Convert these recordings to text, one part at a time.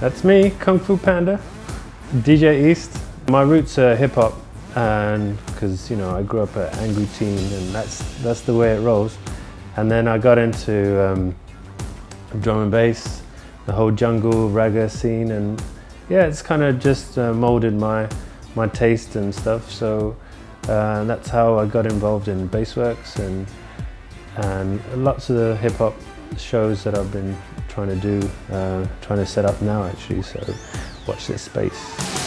That's me, Kung Foo Panda, DJ East. My roots are hip hop, and because you know I grew up an angry teen, and that's that's the way it rolls. And then I got into um, drum and bass, the whole jungle ragga scene, and yeah, it's kind of just uh, molded my my taste and stuff. So uh, that's how I got involved in Bassworks and and lots of the hip hop shows that I've been trying to do, uh, trying to set up now actually, so watch this space.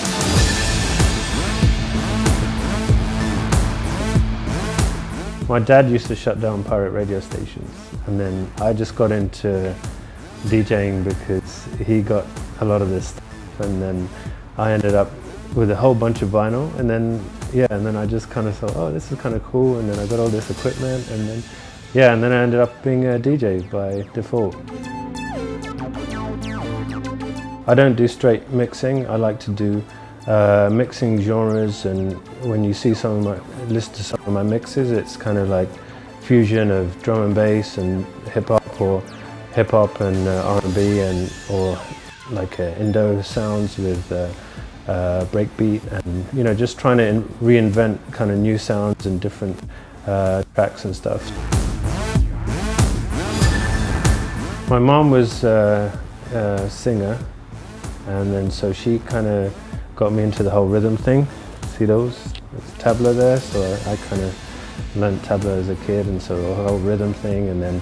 My dad used to shut down pirate radio stations and then I just got into DJing because he got a lot of this stuff and then I ended up with a whole bunch of vinyl and then yeah and then I just kind of thought oh this is kind of cool and then I got all this equipment and then yeah and then I ended up being a DJ by default. I don't do straight mixing. I like to do uh, mixing genres and when you see some of my, listen to some of my mixes, it's kind of like fusion of drum and bass and hip hop or hip hop and uh, R&B and or like uh, Indo sounds with uh, uh, breakbeat and you know just trying to reinvent kind of new sounds and different uh, tracks and stuff. My mom was uh, a singer and then so she kind of got me into the whole rhythm thing. See those? There's tabla there, so I, I kind of learned tabla as a kid and so the whole rhythm thing and then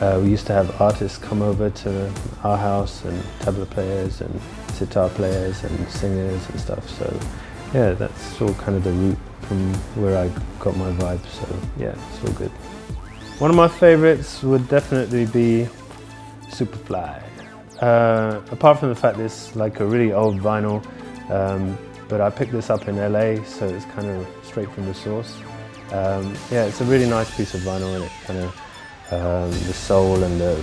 uh, we used to have artists come over to our house and tabla players and sitar players and singers and stuff so yeah that's all kind of the root from where I got my vibe so yeah it's all good. One of my favorites would definitely be Superfly. Uh, apart from the fact that it's like a really old vinyl, um, but I picked this up in LA, so it's kind of straight from the source. Um, yeah, it's a really nice piece of vinyl, and it kind of um, the soul and the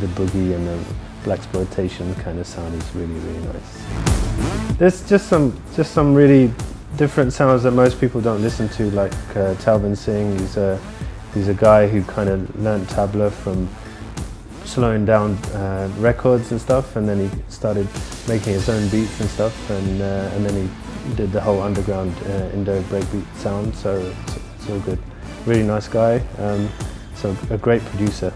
the boogie and the black exploitation kind of sound is really really nice. There's just some just some really different sounds that most people don't listen to, like uh, Talvin Singh. He's a he's a guy who kind of learnt tabla from slowing down uh, records and stuff and then he started making his own beats and stuff and, uh, and then he did the whole underground uh, Indo breakbeat sound so it's, it's, all good. Really nice guy, um, so a great producer.